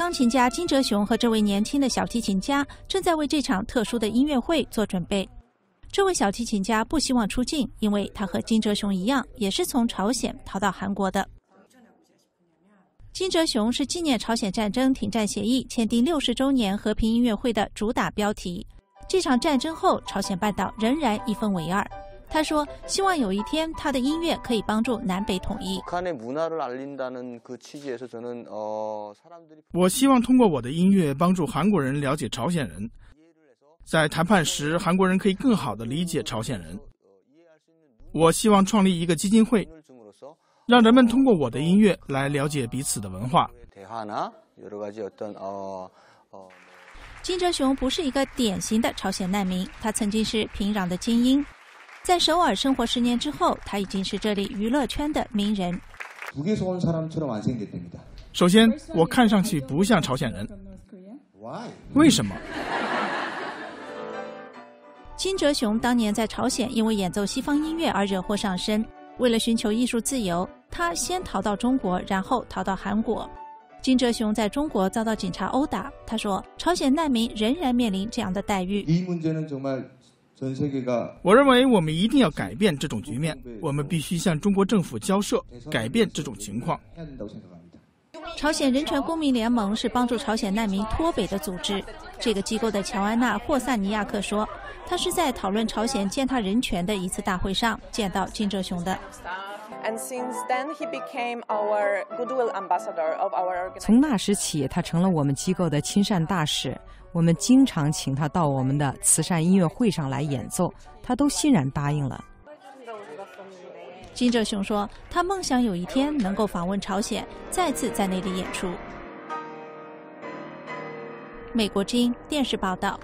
钢琴家金哲雄和这位年轻的小提琴家正在为这场特殊的音乐会做准备。这位小提琴家不希望出镜，因为他和金哲雄一样，也是从朝鲜逃到韩国的。金哲雄是纪念朝鲜战争停战协议签订六十周年和平音乐会的主打标题。这场战争后，朝鲜半岛仍然一分为二。他说：“希望有一天，他的音乐可以帮助南北统一。”我希望通过我的音乐帮助韩国人了解朝鲜人，在谈判时，韩国人可以更好的理解朝鲜人。我希望创立一个基金会。让人们通过我的音乐来了解彼此的文化。金哲雄不是一个典型的朝鲜难民，他曾经是平壤的精英，在首尔生活十年之后，他已经是这里娱乐圈的名人。首先，我看上去不像朝鲜人，为什么？金哲雄当年在朝鲜因为演奏西方音乐而惹祸上身，为了寻求艺术自由。他先逃到中国，然后逃到韩国。金哲雄在中国遭到警察殴打。他说：“朝鲜难民仍然面临这样的待遇。”我认为我们一定要改变这种局面。我们必须向中国政府交涉，改变这种情况。朝鲜人权公民联盟是帮助朝鲜难民脱北的组织。这个机构的乔安娜·霍萨尼亚克说：“他是在讨论朝鲜践踏人权的一次大会上见到金哲雄的。”从那时起，他成了我们机构的亲善大使。我们经常请他到我们的慈善音乐会上来演奏，他都欣然答应了。金哲雄说，他梦想有一天能够访问朝鲜，再次在那里演出。美国之音电视报道。